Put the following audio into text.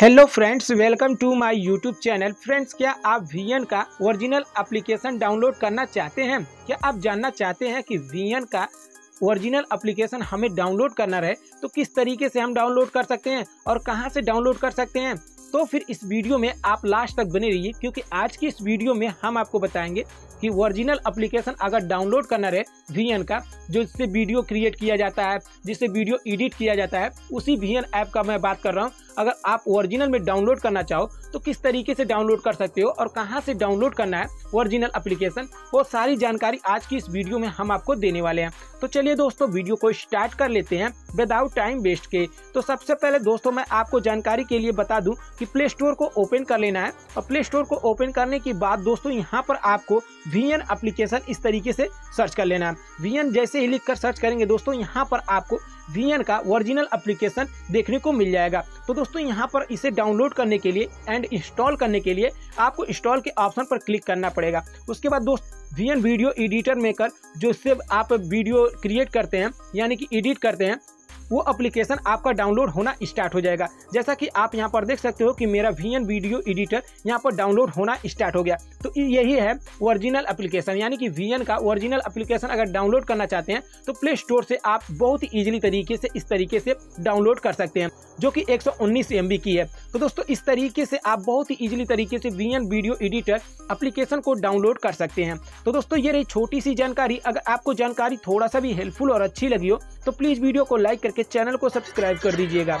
Hello friends, welcome to my YouTube channel. Friends, क्या आप VN का ओरिजिनल एप्लीकेशन डाउनलोड करना चाहते हैं? क्या आप जानना चाहते हैं कि वीएन का ओरिजिनल एप्लीकेशन हमें डाउनलोड करना रहे? तो किस तरीके से हम डाउनलोड कर सकते हैं और कहाँ से डाउनलोड कर सकते हैं? तो फिर इस वीडियो में आप लास्ट तक बने रहिए, क्योंकि आज की इस वीडियो में हम आपको बताएँगे कि ओरिजिनल एप्लीकेशन अगर डाउनलोड करना रहे वी का जो इससे वीडियो क्रिएट किया जाता है, जिससे वीडियो एडिट किया जाता है, उसी वी ऐप का मैं बात कर रहा हूँ। अगर आप ओरिजिनल में डाउनलोड करना चाहो तो किस तरीके से डाउनलोड कर सकते हो और कहाँ से डाउनलोड करना है ओरिजिनल एप्लीकेशन वो सारी जानकारी आज की इस वीडियो में हम आपको देने वाले हैं। तो चलिए दोस्तों वीडियो को स्टार्ट कर लेते हैं विदाउट टाइम वेस्ट के। तो सबसे पहले दोस्तों, मैं आपको जानकारी के लिए बता दूँ कि प्ले स्टोर को ओपन कर लेना है। और प्ले स्टोर को ओपन करने के बाद दोस्तों, यहाँ पर आपको वी एप्लीकेशन इस तरीके से सर्च कर लेना है। वीएन जैसे ही लिख कर सर्च करेंगे दोस्तों, यहाँ पर आपको वीएन का ओरिजिनल एप्लीकेशन देखने को मिल जाएगा। तो दोस्तों, यहाँ पर इसे डाउनलोड करने के लिए एंड इंस्टॉल करने के लिए आपको इंस्टॉल के ऑप्शन पर क्लिक करना पड़ेगा। उसके बाद दोस्त वी वीडियो एडिटर मेकर जो इससे आप वीडियो क्रिएट करते हैं, यानी कि एडिट करते हैं वो एप्लीकेशन आपका डाउनलोड होना स्टार्ट हो जाएगा। जैसा कि आप यहाँ पर देख सकते हो कि मेरा वी वीडियो एडिटर यहाँ पर डाउनलोड होना स्टार्ट हो गया। तो यही है ओरिजिनल एप्लीकेशन यानी कि वी का ओरिजिनल एप्लीकेशन अगर डाउनलोड करना चाहते हैं तो प्ले स्टोर से आप बहुत ही ईजिली तरीके से, इस तरीके से डाउनलोड कर सकते हैं, जो कि एक सौ की है। तो दोस्तों, इस तरीके से आप बहुत ही ईजिली तरीके से वी वीडियो एडिटर एप्लीकेशन को डाउनलोड कर सकते हैं। तो दोस्तों, ये रही छोटी सी जानकारी। अगर आपको जानकारी थोड़ा सा भी हेल्पफुल और अच्छी लगी हो तो प्लीज़ वीडियो को लाइक करके चैनल को सब्सक्राइब कर दीजिएगा।